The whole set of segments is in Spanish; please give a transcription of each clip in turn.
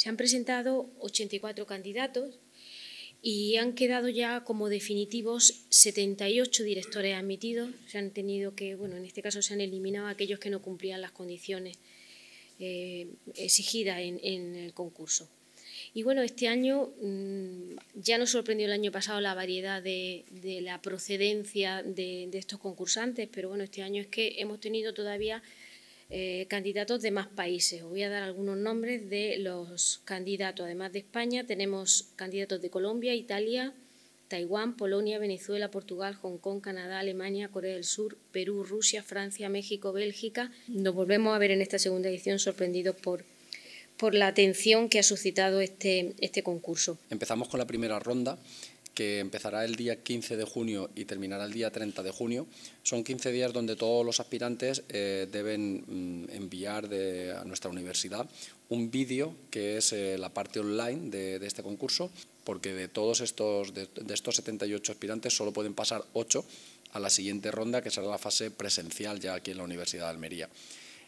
Se han presentado 84 candidatos y han quedado ya como definitivos 78 directores admitidos. Se han tenido que, bueno, en este caso se han eliminado aquellos que no cumplían las condiciones eh, exigidas en, el concurso. Y bueno, este año mm, ya nos sorprendió el año pasado la variedad de, la procedencia de, de, estos concursantes, pero bueno, este año es que hemos tenido todavía eh, candidatos de más países. Os voy a dar algunos nombres de los candidatos. Además de España, tenemos candidatos de Colombia, Italia, Taiwán, Polonia, Venezuela, Portugal, Hong Kong, Canadá, Alemania, Corea del Sur, Perú, Rusia, Francia, México, Bélgica. Nos volvemos a ver en esta segunda edición sorprendidos por, por la atención que ha suscitado este, este concurso. Empezamos con la primera ronda que empezará el día 15 de junio y terminará el día 30 de junio. Son 15 días donde todos los aspirantes eh, deben mm, enviar a nuestra universidad un vídeo que es eh, la parte online de, este concurso, porque de todos estos, de, estos 78 aspirantes solo pueden pasar 8 a la siguiente ronda, que será la fase presencial ya aquí en la Universidad de Almería.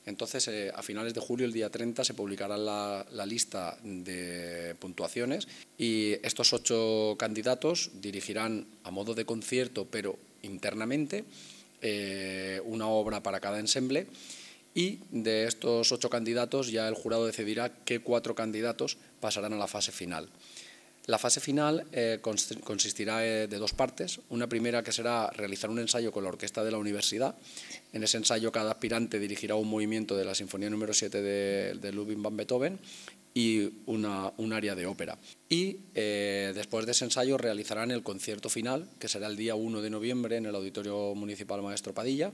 Entonces, eh, a finales de julio, el día 30, se publicará la, lista de puntuaciones y estos ocho candidatos dirigirán a modo de concierto, pero internamente, eh, una obra para cada ensemble y de estos ocho candidatos ya el jurado decidirá qué cuatro candidatos pasarán a la fase final. La fase final eh, consistirá eh, de dos partes. Una primera que será realizar un ensayo con la orquesta de la universidad. En ese ensayo cada aspirante dirigirá un movimiento de la Sinfonía número 7 de, Ludwig van Beethoven y un área de ópera. Y eh, después de ese ensayo realizarán el concierto final, que será el día 1 de noviembre en el Auditorio Municipal Maestro Padilla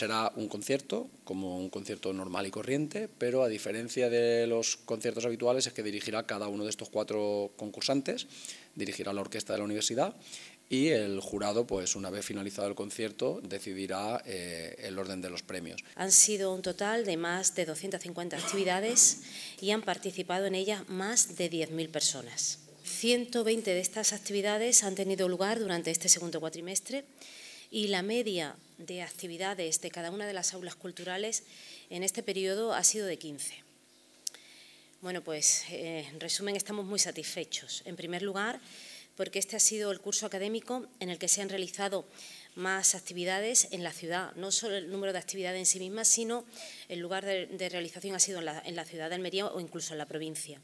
será un concierto, como un concierto normal y corriente, pero a diferencia de los conciertos habituales es que dirigirá cada uno de estos cuatro concursantes, dirigirá la orquesta de la universidad y el jurado, pues una vez finalizado el concierto, decidirá eh, el orden de los premios. Han sido un total de más de 250 actividades y han participado en ellas más de 10.000 personas. 120 de estas actividades han tenido lugar durante este segundo cuatrimestre y la media de actividades de cada una de las aulas culturales en este periodo ha sido de 15. Bueno, pues eh, en resumen estamos muy satisfechos. En primer lugar, porque este ha sido el curso académico en el que se han realizado más actividades en la ciudad, no solo el número de actividades en sí mismas, sino el lugar de, realización ha sido en la, en la ciudad de Almería o incluso en la provincia.